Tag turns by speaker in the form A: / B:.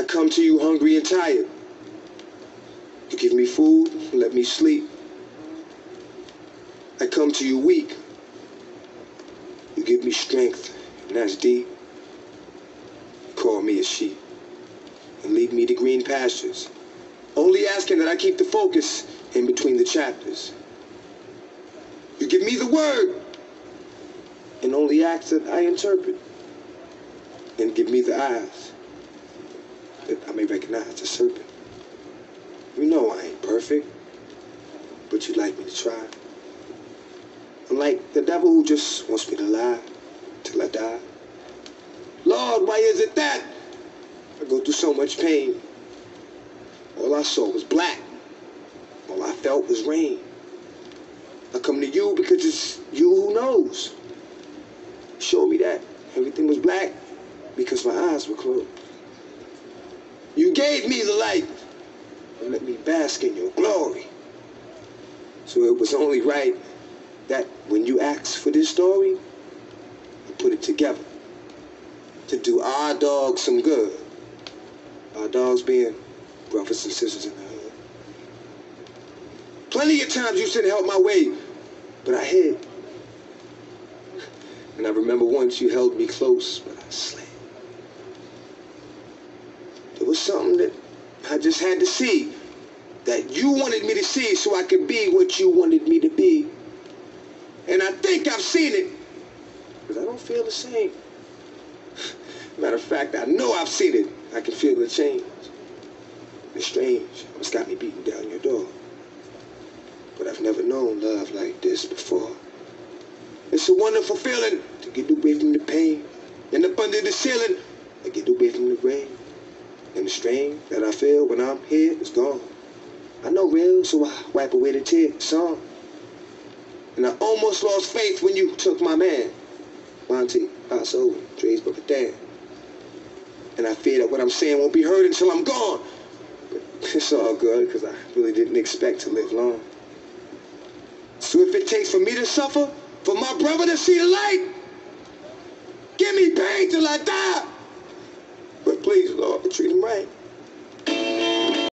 A: I come to you hungry and tired. You give me food, let me sleep. I come to you weak. You give me strength, and that's deep. You call me a sheep and lead me to green pastures. Only asking that I keep the focus in between the chapters. You give me the word and only ask that I interpret. And give me the eyes I may recognize the serpent. You know I ain't perfect, but you'd like me to try. I'm like the devil who just wants me to lie till I die. Lord, why is it that I go through so much pain? All I saw was black. All I felt was rain. I come to you because it's you who knows. Show me that everything was black because my eyes were closed. Gave me the light and let me bask in your glory. So it was only right that when you asked for this story, I put it together to do our dogs some good. Our dogs being brothers and sisters in the hood. Plenty of times you sent help my way, but I hid. And I remember once you held me close, but I slid. There was something that I just had to see. That you wanted me to see so I could be what you wanted me to be. And I think I've seen it. Because I don't feel the same. Matter of fact, I know I've seen it. I can feel the change. It's strange. What's got me beating down your door? But I've never known love like this before. It's a wonderful feeling to get away from the pain. And up under the ceiling, I get away from the rain. And the strain that I feel when I'm here is gone. I know real, so I wipe away the tears. Song. And I almost lost faith when you took my man. Monty, Paso, Dre's Book of Dan. And I fear that what I'm saying won't be heard until I'm gone. But it's all good, because I really didn't expect to live long. So if it takes for me to suffer, for my brother to see the light, give me pain till I die. Please, Lord, treat him right.